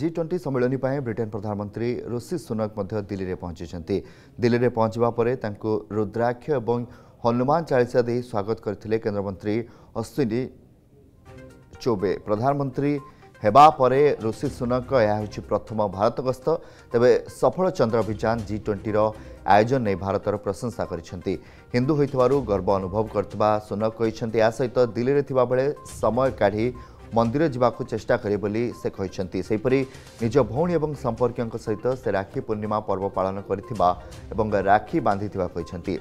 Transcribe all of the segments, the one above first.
G twenty ସମ୍ମିଳନୀ ପାଇଁ Britain ପ୍ରଧାନମନ୍ତ୍ରୀ ଋଷି ସୁନକ ମଧ୍ୟ ଦିଲ୍ଲୀରେ ପହଞ୍ଚିଛନ୍ତି ଦିଲ୍ଲୀରେ ପହଞ୍ଚିବା ପରେ ତାଙ୍କୁ ରୁଦ୍ରାକ୍ଷ ଏବଂ ହନୁମାନ ଚାଳିଶା ଦେଇ ସ୍ୱାଗତ କରିଥିଲେ କେନ୍ଦ୍ରମନ୍ତ୍ରୀ ଅଶ୍ୱିନୀ ଚୌବେ ପ୍ରଧାନମନ୍ତ୍ରୀ ହେବା ପରେ ଋଷି ସୁନକ ଏହା ହେଉଛି ପ୍ରଥମ ଭାରତ ଗସ୍ତ ତେବେ ସଫଳ ଚନ୍ଦ୍ର ଅଭିଯାନ ଜି ଟ୍ୱେଣ୍ଟିର ଆୟୋଜନ ନେଇ ଭାରତର ପ୍ରଶଂସା କରିଛନ୍ତି ହିନ୍ଦୁ ହୋଇଥିବାରୁ ଗର୍ବ ଅନୁଭବ କରୁଥିବା ସୁନକ କହିଛନ୍ତି ଏହା ସହିତ ଦିଲ୍ଲୀରେ ଥିବାବେଳେ ସମୟ କାଢ଼ି ମନ୍ଦିର ଯିବାକୁ ଚେଷ୍ଟା କରିବେ ବୋଲି ସେ କହିଛନ୍ତି ସେହିପରି ନିଜ ଭଉଣୀ ଏବଂ ସମ୍ପର୍କୀୟଙ୍କ ସହିତ ସେ ରାକ୍ଷୀ ପୂର୍ଣ୍ଣିମା ପର୍ବ ପାଳନ କରିଥିବା ଏବଂ ରାକ୍ଷୀ ବାନ୍ଧିଥିବା କହିଛନ୍ତି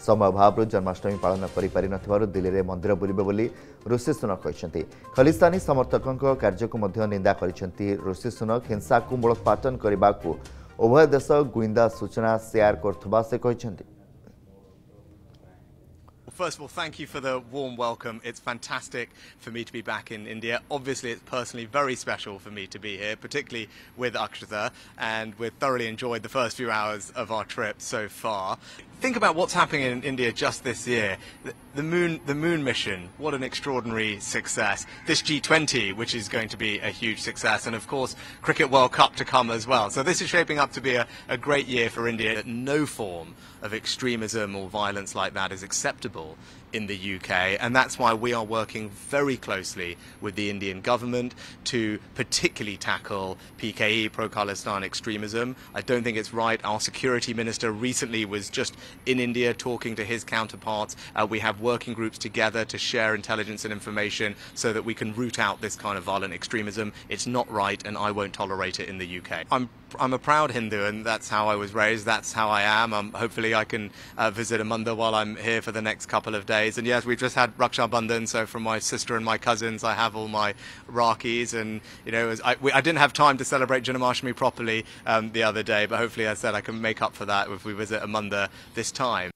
ସମୟ ଅଭାବରୁ ଜନ୍ମାଷ୍ଟମୀ ପାଳନ କରିପାରିନଥିବାରୁ ଦିଲ୍ଲୀରେ ମନ୍ଦିର ବୁଲିବେ ବୋଲି ଋଷି ସୁନକ କହିଛନ୍ତି ଖଲିସ୍ତାନୀ ସମର୍ଥକଙ୍କ କାର୍ଯ୍ୟକୁ ମଧ୍ୟ ନିନ୍ଦା କରିଛନ୍ତି ଋଷି ସୁନକ ହିଂସାକୁ ମୂଳୋତ୍ପାଟନ କରିବାକୁ ଉଭୟ ଦେଶ ଗୁଇନ୍ଦା ସୂଚନା ସେୟାର କରୁଥିବା ସେ କହିଛନ୍ତି Well, first of all, thank you for the warm welcome. It's fantastic for me to be back in India. Obviously, it's personally very special for me to be here, particularly with Akshata, and we've thoroughly enjoyed the first few hours of our trip so far. Think about what's happening in India just this year. The, the moon, the moon mission, what an extraordinary success. This G20, which is going to be a huge success, and of course, Cricket World Cup to come as well. So this is shaping up to be a, a great year for India. That no form of extremism or violence like that is acceptable in the UK, and that's why we are working very closely with the Indian government to particularly tackle PKE, pro Khalistan extremism. I don't think it's right. Our security minister recently was just in India talking to his counterparts. Uh, we have working groups together to share intelligence and information so that we can root out this kind of violent extremism. It's not right, and I won't tolerate it in the UK. I'm I'm a proud Hindu, and that's how I was raised. That's how I am. Um, hopefully, I can uh, visit a mandir while I'm here for the next couple of days. And yes, we've just had Raksha Bandhan, so from my sister and my cousins, I have all my Rakhis. And you know, as I, we, I didn't have time to celebrate Janmashtami properly um, the other day, but hopefully, as I said, I can make up for that if we visit a mandir this time.